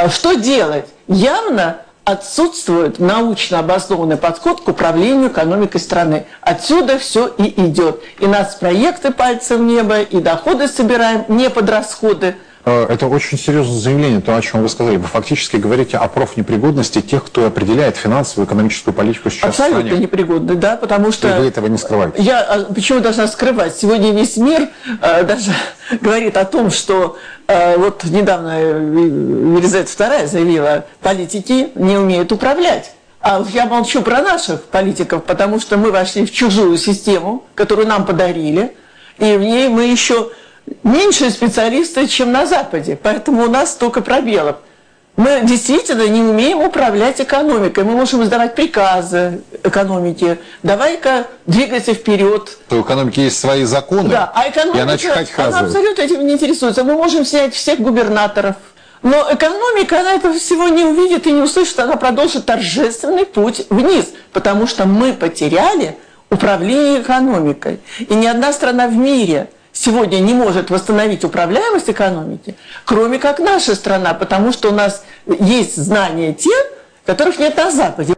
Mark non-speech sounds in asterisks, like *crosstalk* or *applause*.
А что делать? Явно отсутствует научно обоснованный подход к управлению экономикой страны. Отсюда все и идет. И нас проекты пальцем в небо, и доходы собираем не под расходы. Э, Это очень серьезное заявление, то, о чем вы сказали. Вы фактически говорите о профнепригодности тех, кто определяет финансовую, экономическую политику сейчас Абсолютно в стране. непригодны, да, потому что... И вы этого не скрываете. Я а, почему должна скрывать? Сегодня весь мир э, даже *laughs* говорит о том, что э, вот недавно Елизавета II заявила, политики не умеют управлять. А я молчу про наших политиков, потому что мы вошли в чужую систему, которую нам подарили, и в ней мы еще меньше специалисты, чем на Западе, поэтому у нас столько пробелов. Мы действительно не умеем управлять экономикой. Мы можем издавать приказы экономике. Давай-ка двигайся вперед. У экономики есть свои законы, Да, а и экономика, она чихать она абсолютно этим не интересуется. Мы можем снять всех губернаторов. Но экономика, она этого всего не увидит и не услышит. Она продолжит торжественный путь вниз. Потому что мы потеряли управление экономикой. И ни одна страна в мире сегодня не может восстановить управляемость экономики, кроме как наша страна. Потому что у нас есть знания тех, которых нет на Западе.